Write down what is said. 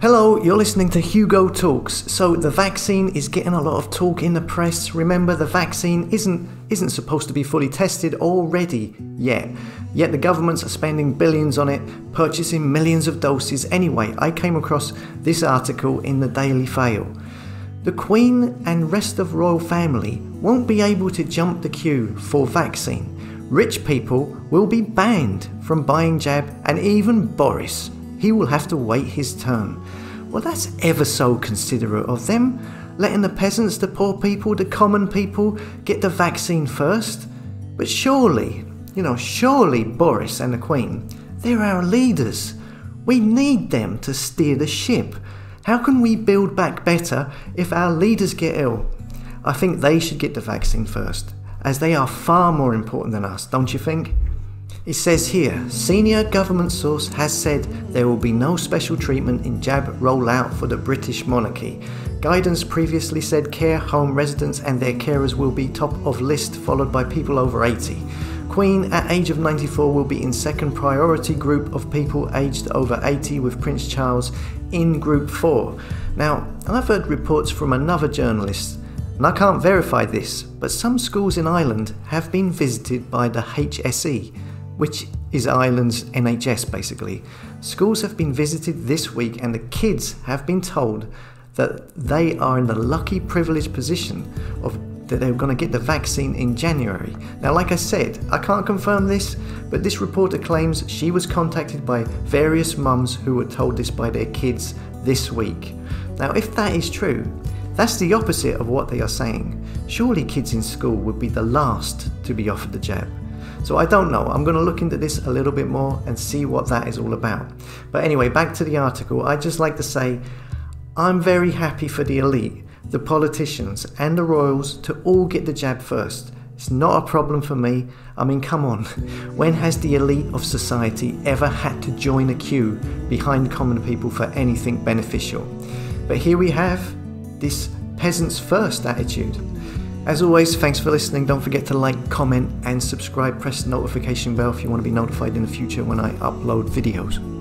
Hello, you're listening to Hugo Talks. So the vaccine is getting a lot of talk in the press. Remember, the vaccine isn't isn't supposed to be fully tested already yet. Yet the governments are spending billions on it, purchasing millions of doses. Anyway, I came across this article in the Daily Fail. The Queen and rest of royal family won't be able to jump the queue for vaccine. Rich people will be banned from buying jab, and even Boris he will have to wait his turn. Well, that's ever so considerate of them, letting the peasants, the poor people, the common people get the vaccine first. But surely, you know, surely Boris and the Queen, they're our leaders. We need them to steer the ship. How can we build back better if our leaders get ill? I think they should get the vaccine first, as they are far more important than us, don't you think? It says here, senior government source has said there will be no special treatment in jab rollout for the British monarchy. Guidance previously said care home residents and their carers will be top of list followed by people over 80. Queen at age of 94 will be in second priority group of people aged over 80 with Prince Charles in group 4. Now, I've heard reports from another journalist and I can't verify this, but some schools in Ireland have been visited by the HSE which is Ireland's NHS basically. Schools have been visited this week and the kids have been told that they are in the lucky privileged position of that they're going to get the vaccine in January. Now, like I said, I can't confirm this, but this reporter claims she was contacted by various mums who were told this by their kids this week. Now, if that is true, that's the opposite of what they are saying. Surely kids in school would be the last to be offered the jab. So I don't know. I'm going to look into this a little bit more and see what that is all about. But anyway, back to the article. I'd just like to say I'm very happy for the elite, the politicians, and the royals to all get the jab first. It's not a problem for me. I mean, come on. When has the elite of society ever had to join a queue behind common people for anything beneficial? But here we have this peasants first attitude. As always, thanks for listening. Don't forget to like, comment, and subscribe. Press the notification bell if you want to be notified in the future when I upload videos.